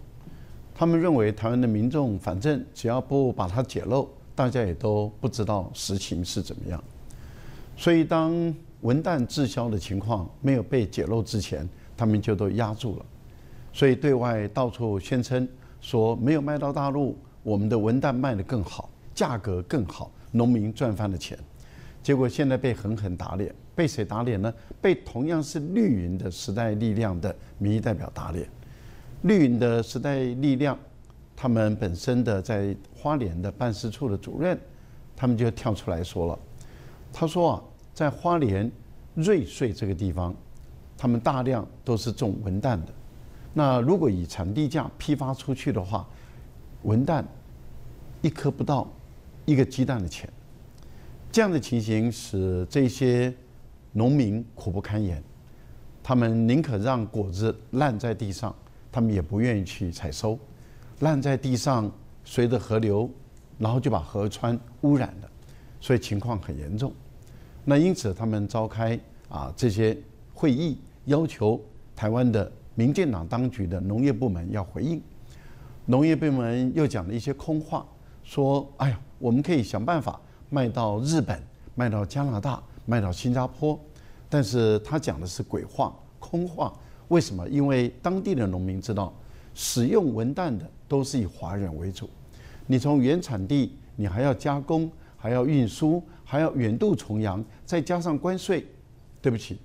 Speaker 29: 他们认为台湾的民众反正只要不把它解露，大家也都不知道实情是怎么样。所以当文旦滞销的情况没有被解露之前，他们就都压住了。所以对外到处宣称说没有卖到大陆，我们的文旦卖得更好。价格更好，农民赚翻了钱，结果现在被狠狠打脸，被谁打脸呢？被同样是绿营的时代力量的民意代表打脸。绿营的时代力量，他们本身的在花莲的办事处的主任，他们就跳出来说了，他说啊，在花莲瑞穗这个地方，他们大量都是种文旦的，那如果以产地价批发出去的话，文旦一颗不到。一个鸡蛋的钱，这样的情形使这些农民苦不堪言，他们宁可让果子烂在地上，他们也不愿意去采收。烂在地上，随着河流，然后就把河川污染了，所以情况很严重。那因此他们召开啊这些会议，要求台湾的民进党当局的农业部门要回应。农业部门又讲了一些空话，说：“哎呀，我们可以想办法卖到日本、卖到加拿大、卖到新加坡。”但是他讲的是鬼话、空话。为什么？因为当地的农民知道，使用文旦的都是以华人为主。你从原产地，你还要加工，还要运输，还要远渡重洋，再加上关税，对不起，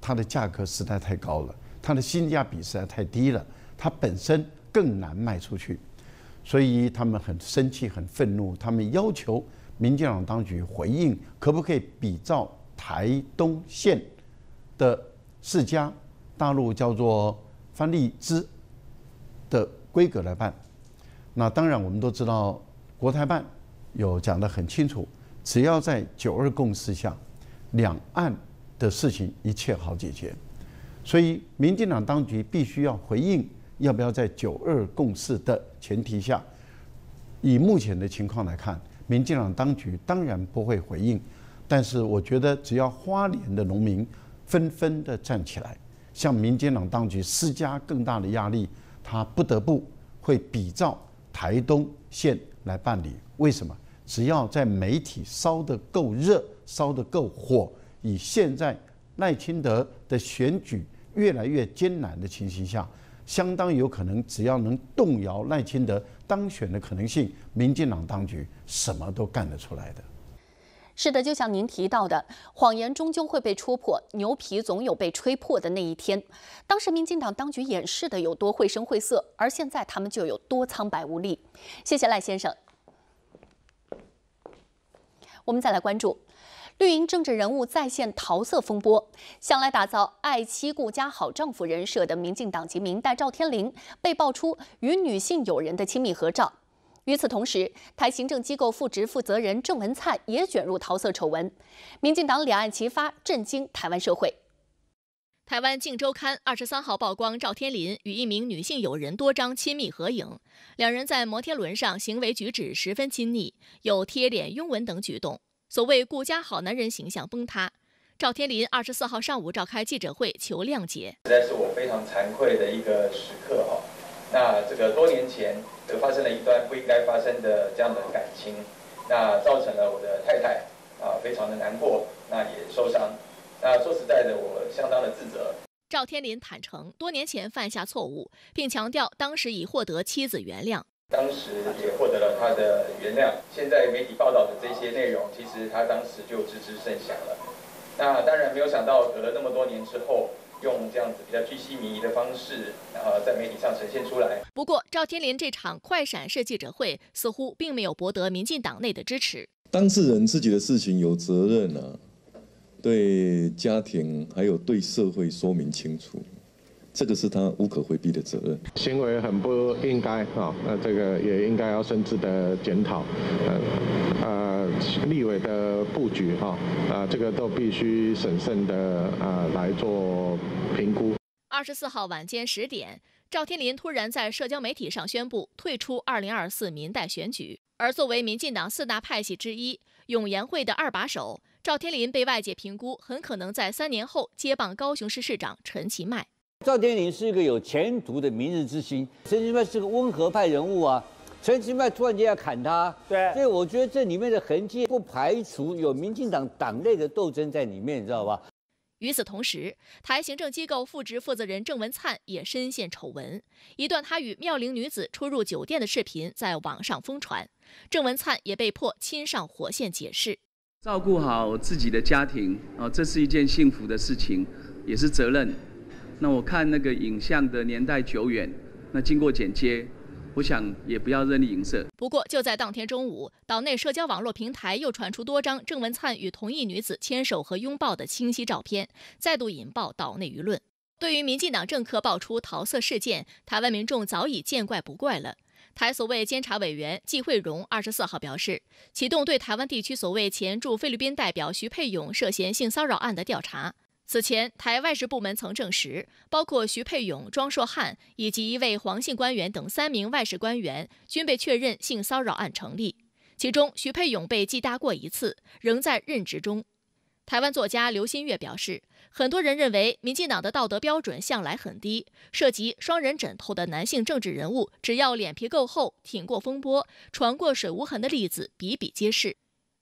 Speaker 29: 它的价格实在太高了，它的性价比实在太低了，它本身。更难卖出去，所以他们很生气、很愤怒。他们要求民进党当局回应，可不可以比照台东县的世家，大陆叫做番荔枝的规格来办？那当然，我们都知道国台办有讲得很清楚，只要在九二共识下，两岸的事情一切好解决。所以，民进党当局必须要回应。要不要在九二共识的前提下，以目前的情况来看，民进党当局当然不会回应。但是我觉得，只要花莲的农民纷纷的站起来，向民进党当局施加更大的压力，他不得不会比照台东县来办理。为什么？只要在媒体烧得够热、烧得够火，以现在赖清德的选举越来越艰难的情形下。相当有可能，只要能动摇赖清德当选的可能性，民进党当局什么都干得出来的。
Speaker 2: 是的，就像您提到的，谎言终究会被戳破，牛皮总有被吹破的那一天。当时民进党当局掩饰的有多绘声绘色，而现在他们就有多苍白无力。谢谢赖先生。我们再来关注。绿营政治人物再现桃色风波，向来打造爱妻顾家好丈夫人设的民进党籍明代赵天麟被爆出与女性友人的亲密合照。与此同时，台行政机构副职负责人郑文灿也卷入桃色丑闻。民进党两岸齐发，震惊台湾社会。
Speaker 3: 台湾《镜周刊》二十三号曝光赵天麟与一名女性友人多张亲密合影，两人在摩天轮上行为举止十分亲昵，有贴脸拥吻等举动。所谓顾家好男人形象崩塌，赵天林二十四号上午召开记者会求谅解，
Speaker 30: 实在是我非常惭愧的一个时刻哈。那这个多年前，这发生了一段不应该发生的这样的感情，那造成了我的太太啊非常的难过，那也受伤。那说实在的，我相当的自责。
Speaker 3: 赵天林坦诚多年前犯下错误，并强调当时已获得妻子原谅。
Speaker 30: 当时也获得了他的原谅。现在媒体报道的这些内容，其实他当时就知之甚详了。那当然没有想到，隔了那么多年之后，用这样子比较居心民疑的方式，然后在媒体上呈现出来。
Speaker 3: 不过，赵天麟这场快闪式记者会似乎并没有博得民进党内的支持。
Speaker 31: 当事人自己的事情有责任啊，对家庭还有对社会说明清楚。这个是他无可回避的责任，
Speaker 32: 行为很不应该啊，那这个也应该要深自的检讨，呃呃，立委的布局哈，啊这个都必须审慎的啊来做评估。
Speaker 3: 二十四号晚间十点，赵天林突然在社交媒体上宣布退出二零二四民代选举，而作为民进党四大派系之一永延会的二把手，赵天林被外界评估很可能在三年后接棒高雄市市长陈其迈。
Speaker 33: 赵天麟是一个有前途的明日之星，陈其迈是个温和派人物啊。陈其迈突然间要砍他，
Speaker 12: 对，
Speaker 33: 所以我觉得这里面的痕迹不排除有民进党党内的斗争在里面，你知道吧？
Speaker 3: 与此同时，台行政机构副职负责人郑文灿也深陷丑闻，一段他与妙龄女子出入酒店的视频在网上疯传，郑文灿也被迫亲上火线解释：
Speaker 34: 照顾好自己的家庭啊，这是一件幸福的事情，也是责任。那我看那个影像的年代久远，那经过剪接，我想也不要任意影射。
Speaker 3: 不过就在当天中午，岛内社交网络平台又传出多张郑文灿与同一女子牵手和拥抱的清晰照片，再度引爆岛内舆论。对于民进党政客爆出桃色事件，台湾民众早已见怪不怪了。台所谓监察委员季惠荣二十四号表示，启动对台湾地区所谓前驻菲律宾代表徐佩勇涉嫌性骚扰案的调查。此前，台外事部门曾证实，包括徐佩勇、庄硕汉以及一位黄姓官员等三名外事官员均被确认性骚扰案成立。其中，徐佩勇被记大过一次，仍在任职中。台湾作家刘新月表示，很多人认为民进党的道德标准向来很低，涉及双人枕头的男性政治人物，只要脸皮够厚，挺过风波，闯过水无痕的例子比比皆是。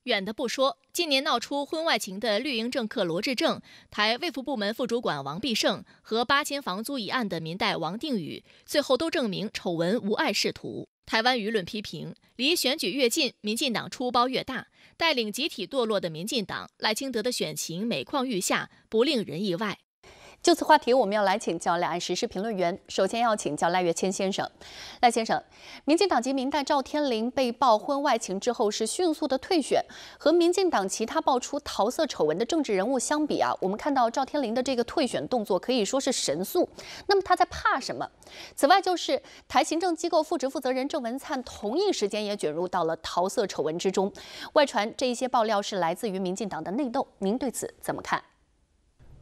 Speaker 3: 远的不说，近年闹出婚外情的绿营政客罗志正、台卫福部门副主管王必胜和八千房租一案的民代王定宇，最后都证明丑闻无碍仕途。台湾舆论批评，离选举越近，民进党出包越大。带领集体堕落的民进党赖清德的选情每况愈下，不令人意外。
Speaker 2: 就此话题，我们要来请教两岸时事评论员。首先要请教赖月谦先生。赖先生，民进党籍民代赵天麟被曝婚外情之后是迅速的退选，和民进党其他爆出桃色丑闻的政治人物相比啊，我们看到赵天麟的这个退选动作可以说是神速。那么他在怕什么？此外，就是台行政机构副职负责人郑文灿同一时间也卷入到了桃色丑闻之中，外传这一些爆料是来自于民进党的内斗，您对此怎么看？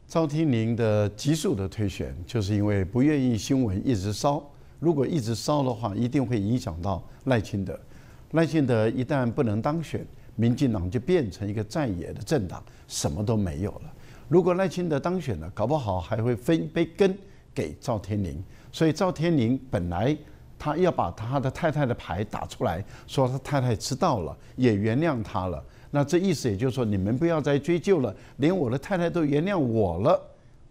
Speaker 29: 赵天麟的急速的推选，就是因为不愿意新闻一直烧。如果一直烧的话，一定会影响到赖清德。赖清德一旦不能当选，民进党就变成一个在野的政党，什么都没有了。如果赖清德当选了，搞不好还会分一杯羹给赵天麟。所以赵天麟本来他要把他的太太的牌打出来，说他太太知道了，也原谅他了。那这意思也就是说，你们不要再追究了，连我的太太都原谅我了，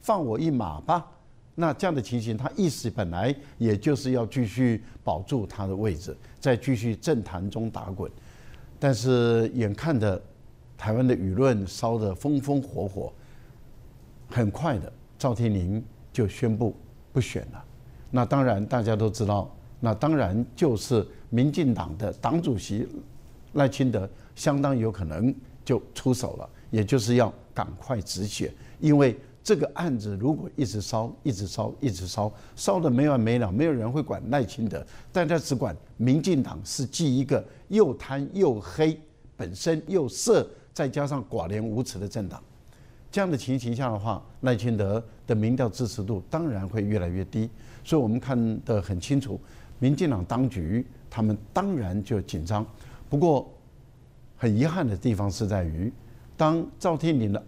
Speaker 29: 放我一马吧。那这样的情形，他意思本来也就是要继续保住他的位置，再继续政坛中打滚。但是眼看着台湾的舆论烧得风风火火，很快的赵天麟就宣布不选了。那当然大家都知道，那当然就是民进党的党主席赖清德。相当有可能就出手了，也就是要赶快止血，因为这个案子如果一直烧、一直烧、一直烧，烧的没完没了，没有人会管赖清德，大家只管民进党是继一个又贪又黑、本身又色，再加上寡廉无耻的政党。这样的情形下的话，赖清德的民调支持度当然会越来越低。所以我们看得很清楚，民进党当局他们当然就紧张。不过，很遗憾的地方是在于，当赵天麟的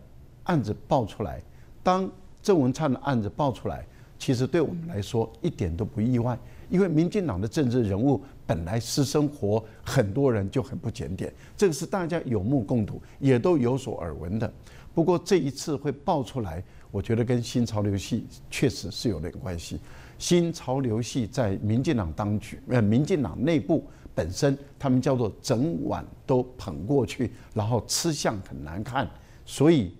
Speaker 29: 案子爆出来，当郑文灿的案子爆出来，其实对我们来说一点都不意外，因为民进党的政治人物本来私生活很多人就很不检点，这个是大家有目共睹，也都有所耳闻的。不过这一次会爆出来，我觉得跟新潮流系确实是有点关系。新潮流系在民进党当局，呃，民进党内部。本身他们叫做整晚都捧过去，然后吃相很难看，所以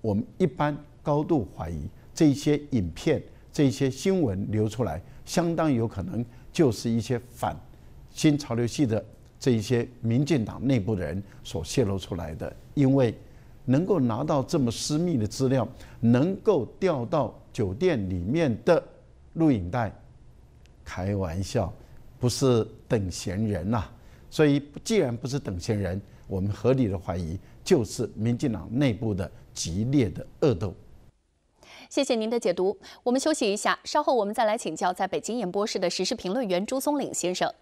Speaker 29: 我们一般高度怀疑这些影片、这些新闻流出来，相当有可能就是一些反新潮流系的这一些民进党内部的人所泄露出来的。因为能够拿到这么私密的资料，能够调到酒店里面的录影带，开玩笑。不是等闲人呐，所以既然不是等闲人，我们合理的怀疑就是民进党内部的激烈的恶斗。
Speaker 2: 谢谢您的解读，我们休息一下，稍后我们再来请教在北京演播室的时事评论员朱松岭先生。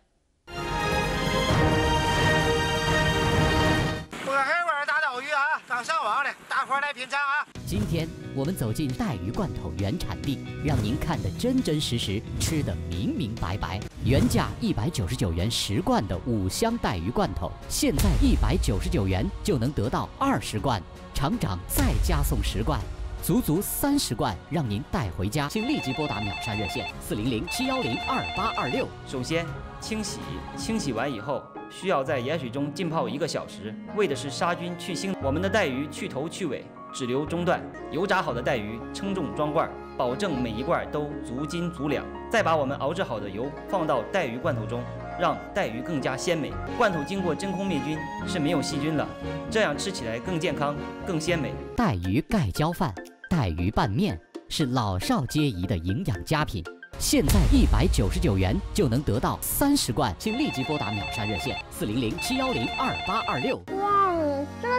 Speaker 35: 我偶尔打岛鱼啊，刚上网的，大伙来品尝啊！
Speaker 12: 今天我们走进带鱼罐头原产地，让您看得真真实实，吃得明明白白。原价一百九十九元十罐的五香带鱼罐头，现在一百九十九元就能得到二十罐，厂长再加送十罐，足足三十罐，让您带回家。请立即拨打秒杀热线四零零七幺零二八二六。
Speaker 13: 首先清洗，清洗完以后。需要在盐水中浸泡一个小时，为的是杀菌去腥。我们的带鱼去头去尾，只留中段。油炸好的带鱼称重装罐，保证每一罐都足斤足两。再把我们熬制好的油放到带鱼罐头中，让带鱼更加鲜美。罐头经过真空灭菌，是没有细菌了，这样吃起来更健康、更鲜美。
Speaker 12: 带鱼盖浇饭、带鱼拌面是老少皆宜的营养佳品。现在一百九十九元就能得到三十罐，请立即拨打秒杀热线四零零七幺零二八二六。
Speaker 14: 哇，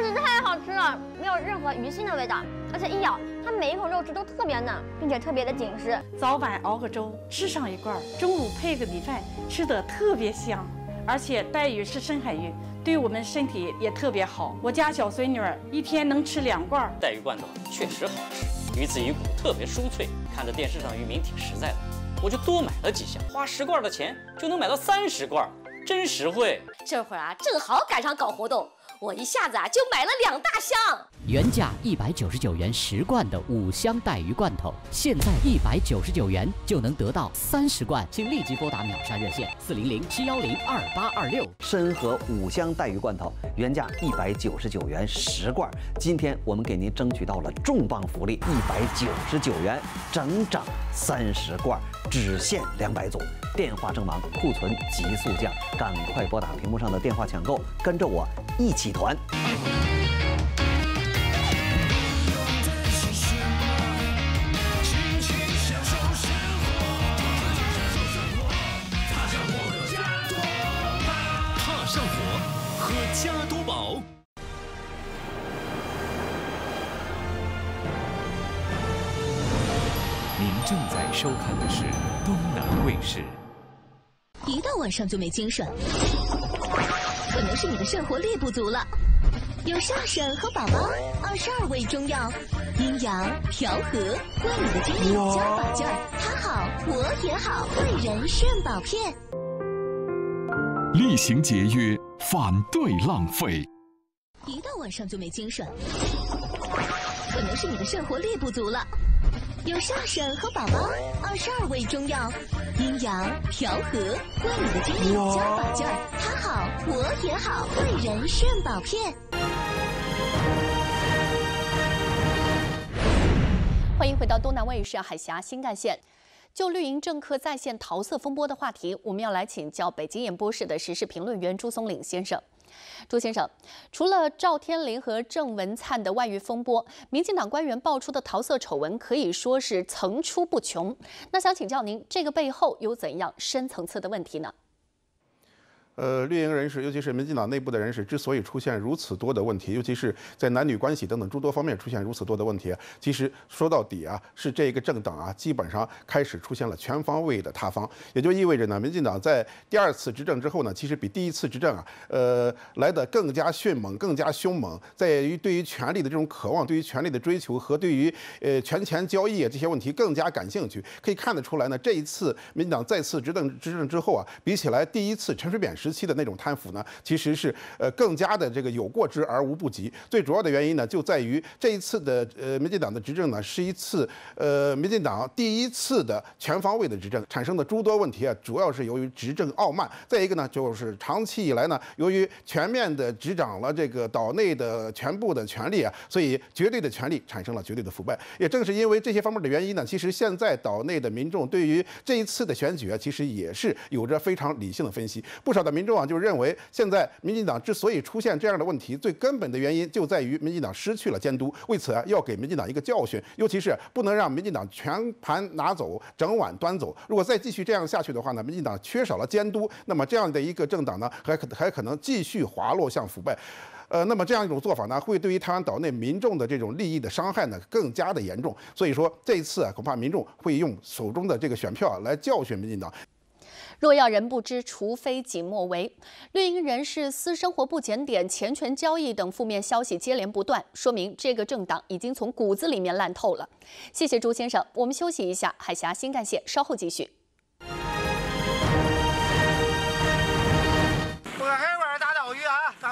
Speaker 14: 真的是太好吃了，没有任何鱼腥的味道，而且一咬，它每一口肉质都特别嫩，并且特别的紧实。
Speaker 15: 早晚熬个粥，吃上一罐，中午配个米饭，吃的特别香。而且带鱼是深海鱼，对我们身体也特别好。我家小孙女儿一天能吃两罐
Speaker 36: 带鱼罐头，确实好吃，鱼子鱼骨特别酥脆。看着电视上渔民挺实在的，我就多买了几箱，花十罐的钱就能买到三十罐，真实惠。
Speaker 14: 这会儿啊，正好赶上搞活动。我一下子啊就买了两大箱，
Speaker 12: 原价一百九十九元十罐的五香带鱼罐头，现在一百九十九元就能得到三十罐，请立即拨打秒杀热线四零零七幺零二八二六。
Speaker 17: 参和五香带鱼罐头原价一百九十九元十罐，今天我们给您争取到了重磅福利，一百九十九元整整三十罐，只限两百组。电话正忙，库存急速降，赶快拨打屏幕上的电话抢购，跟着我一起团。
Speaker 9: 收看的是东南卫视。
Speaker 10: 一到晚上就没精神，可能是你的肾活力不足了。有上神和宝宝二十二味中药，阴阳调和，为你的精力加把劲儿。他好，我也好，贵人肾宝片。
Speaker 9: 厉行节约，反对浪费。
Speaker 10: 一到晚上就没精神，可能是你的肾活力不足了。有上肾和宝宝二十二味中药，阴阳调和，为你的精力加把劲儿。他好，我也好，贵人肾宝片。
Speaker 2: 欢迎回到东南卫视海峡新干线。就绿营政客在线桃色风波的话题，我们要来请教北京演播室的时事评论员朱松岭先生。朱先生，除了赵天麟和郑文灿的外遇风波，民进党官员爆出的桃色丑闻可以说是层出不穷。那想请教您，这个背后有怎样深层次的问题呢？
Speaker 37: 呃，绿营人士，尤其是民进党内部的人士，之所以出现如此多的问题，尤其是在男女关系等等诸多方面出现如此多的问题，其实说到底啊，是这个政党啊，基本上开始出现了全方位的塌方，也就意味着呢，民进党在第二次执政之后呢，其实比第一次执政啊，呃，来的更加迅猛，更加凶猛，在于对于权力的这种渴望，对于权力的追求和对于呃权钱交易啊这些问题更加感兴趣。可以看得出来呢，这一次民进党再次执政执政之后啊，比起来第一次陈水扁时期的那种贪腐呢，其实是呃更加的这个有过之而无不及。最主要的原因呢，就在于这一次的呃民进党的执政呢，是一次呃民进党第一次的全方位的执政，产生的诸多问题啊，主要是由于执政傲慢。再一个呢，就是长期以来呢，由于全面的执掌了这个岛内的全部的权力啊，所以绝对的权力产生了绝对的腐败。也正是因为这些方面的原因呢，其实现在岛内的民众对于这一次的选举啊，其实也是有着非常理性的分析。不少的民众啊。就认为现在民进党之所以出现这样的问题，最根本的原因就在于民进党失去了监督。为此啊，要给民进党一个教训，尤其是不能让民进党全盘拿走、整碗端走。如果再继续这样下去的话呢，民进党缺少了监督，那么这样的一个政党呢，还可还可能继续滑落向腐败。呃，那么这样一种做法呢，会对于台湾岛内民众的这种利益的伤害呢，更加的严重。所以说这一次啊，恐怕民众会用手中的这个选票来教训民进党。
Speaker 2: 若要人不知，除非己莫为。绿营人士私生活不检点、钱权交易等负面消息接连不断，说明这个政党已经从骨子里面烂透了。谢谢朱先生，我们休息一下，海峡新干线稍后继续。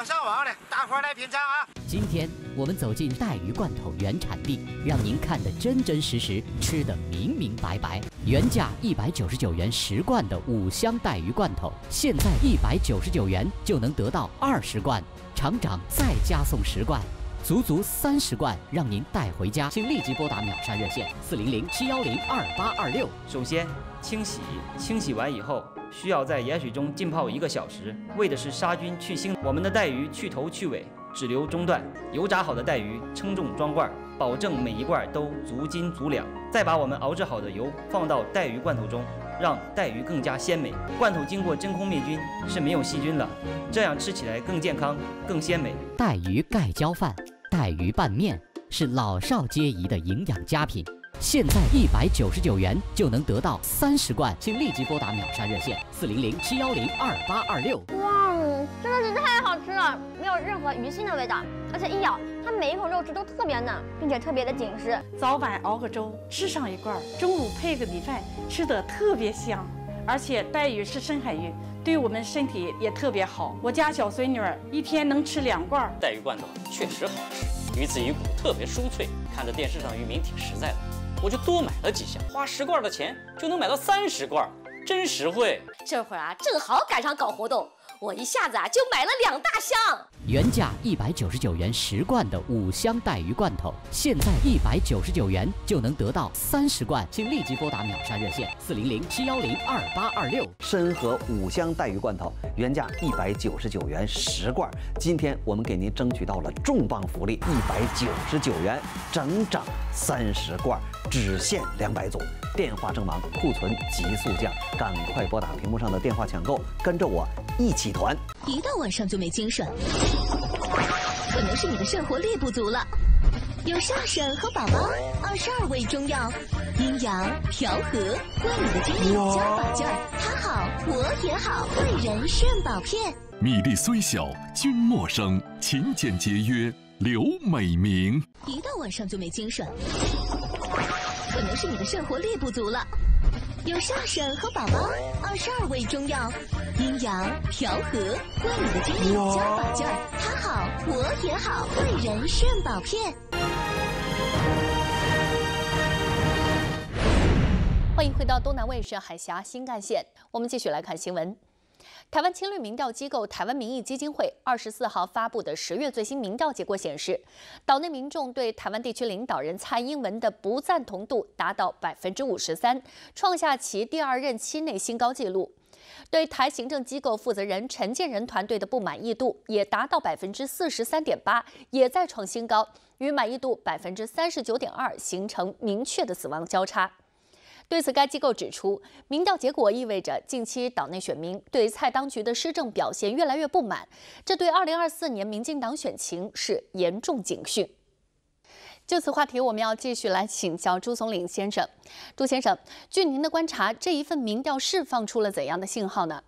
Speaker 35: 上网的，大伙来品尝啊！
Speaker 12: 今天我们走进带鱼罐头原产地，让您看得真真实实，吃得明明白白。原价一百九十九元十罐的五香带鱼罐头，现在一百九十九元就能得到二十罐，厂长再加送十罐，足足三十罐，让您带回家。请立即拨打秒杀热线四零零七幺零二八二六。
Speaker 13: 首先，清洗，清洗完以后需要在盐水中浸泡一个小时，为的是杀菌去腥。我们的带鱼去头去尾。只留中段，油炸好的带鱼称重装罐，保证每一罐都足斤足两。再把我们熬制好的油放到带鱼罐头中，让带鱼更加鲜美。罐头经过真空灭菌是没有细菌了，这样吃起来更健康、更鲜美。
Speaker 12: 带鱼盖浇饭、带鱼拌面是老少皆宜的营养佳品。现在一百九十九元就能得到三十罐，请立即拨打秒杀热线四零零七幺零二八二六。
Speaker 14: 哇，真的是太好吃了，没有任何鱼腥的味道，而且一咬，它每一口肉质都特别嫩，并且特别的紧实。
Speaker 15: 早晚熬个粥，吃上一罐，中午配个米饭，吃的特别香。而且带鱼是深海鱼，对我们身体也特别好。我家小孙女儿一天能吃两罐。
Speaker 36: 带鱼罐头确实好吃，鱼子鱼骨特别酥脆，看着电视上渔民挺实在的。我就多买了几箱，花十罐的钱就能买到三十罐，真实惠。
Speaker 38: 这会儿啊，正好赶上搞活动，我一下子啊就买了两大箱。
Speaker 12: 原价一百九十九元十罐的五香带鱼罐头，现在一百九十九元就能得到三十罐，请立即拨打秒杀热线四零零七幺零二八二六。
Speaker 17: 参和五香带鱼罐头原价一百九十九元十罐，今天我们给您争取到了重磅福利，一百九十九元整整三十罐。只限两百组，电话正忙，库存急速降，赶快拨打屏幕上的电话抢购，跟着我一起团。
Speaker 10: 一到晚上就没精神，可能是你的肾活力不足了。有上神和宝宝，二十二味中药，阴阳调和，为你的精力加把劲儿。他好，我也好，贵人肾宝片。
Speaker 9: 米粒虽小，君莫生，勤俭节约，留美名。
Speaker 10: 一到晚上就没精神。可能是你的肾活力不足了。有上神和宝宝，二十二味中药，阴阳调和，为你的精力加把劲儿。他好，我也好，贵人肾宝片。
Speaker 2: 欢迎回到东南卫视海峡新干线，我们继续来看新闻。台湾青绿民调机构台湾民意基金会二十四号发布的十月最新民调结果显示，岛内民众对台湾地区领导人蔡英文的不赞同度达到百分之五十三，创下其第二任期内新高纪录。对台行政机构负责人陈建仁团队的不满意度也达到百分之四十三点八，也在创新高，与满意度百分之三十九点二形成明确的死亡交叉。对此，该机构指出，民调结果意味着近期岛内选民对蔡当局的施政表现越来越不满，这对2024年民进党选情是严重警讯。就此话题，我们要继续来请教朱总领先生。朱先生，据您的观察，这一份民调释放出了怎样的信号呢？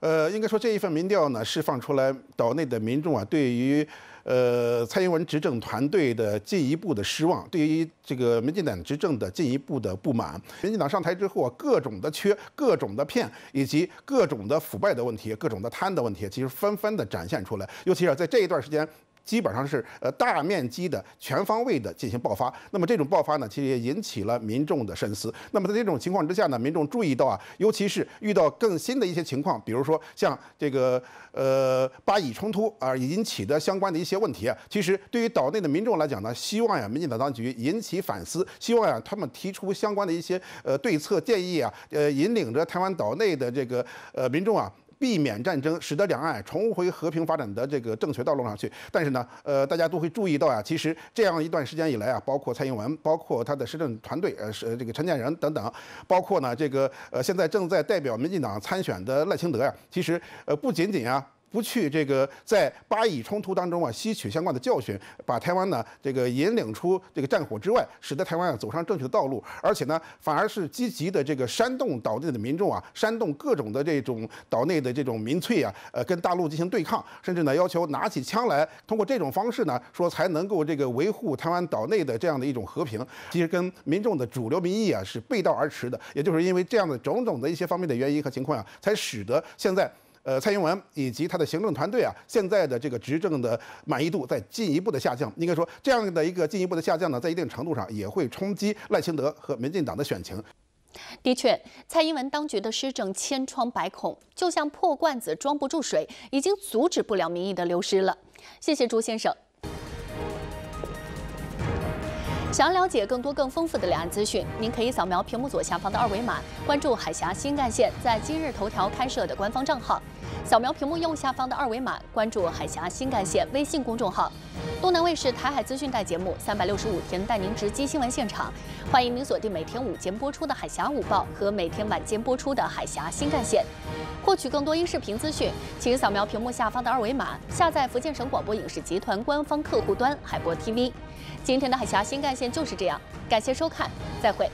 Speaker 37: 呃，应该说这一份民调呢，释放出来岛内的民众啊，对于。呃，蔡英文执政团队的进一步的失望，对于这个民进党执政的进一步的不满，民进党上台之后啊，各种的缺、各种的骗，以及各种的腐败的问题、各种的贪的问题，其实纷纷的展现出来，尤其是在这一段时间。基本上是呃大面积的全方位的进行爆发，那么这种爆发呢，其实也引起了民众的深思。那么在这种情况之下呢，民众注意到啊，尤其是遇到更新的一些情况，比如说像这个呃巴以冲突而引起的相关的一些问题啊，其实对于岛内的民众来讲呢，希望呀民进党当局引起反思，希望呀他们提出相关的一些呃对策建议啊，呃引领着台湾岛内的这个呃民众啊。避免战争，使得两岸重回和平发展的这个正确道路上去。但是呢，呃，大家都会注意到呀，其实这样一段时间以来啊，包括蔡英文，包括他的施政团队，呃，是这个陈建仁等等，包括呢这个呃现在正在代表民进党参选的赖清德呀，其实呃不仅仅啊。不去这个在巴以冲突当中啊吸取相关的教训，把台湾呢这个引领出这个战火之外，使得台湾啊走上正确的道路，而且呢反而是积极的这个煽动岛内的民众啊，煽动各种的这种岛内的这种民粹啊，呃跟大陆进行对抗，甚至呢要求拿起枪来，通过这种方式呢说才能够这个维护台湾岛内的这样的一种和平，其实跟民众的主流民意啊是背道而驰的，也就是因为这样的种种的一些方面的原因和情况啊，才使得现在。呃，蔡英文以及他的行政团队啊，现在的这个执政的满意度在进一步的下降。应该说，这样的一个进一步的下降呢，在一定程度上也会冲击赖清德和民进党的选情。
Speaker 2: 的确，蔡英文当局的施政千疮百孔，就像破罐子装不住水，已经阻止不了民意的流失了。谢谢朱先生。想要了解更多更丰富的两岸资讯，您可以扫描屏幕左下方的二维码，关注海峡新干线在今日头条开设的官方账号；扫描屏幕右下方的二维码，关注海峡新干线微信公众号。东南卫视台海资讯带节目三百六十五天带您直击新闻现场，欢迎您锁定每天午间播出的《海峡午报》和每天晚间播出的《海峡新干线》。获取更多音视频资讯，请扫描屏幕下方的二维码，下载福建省广播影视集团官方客户端海播 TV。今天的海峡新干线就是这样，感谢收看，再会。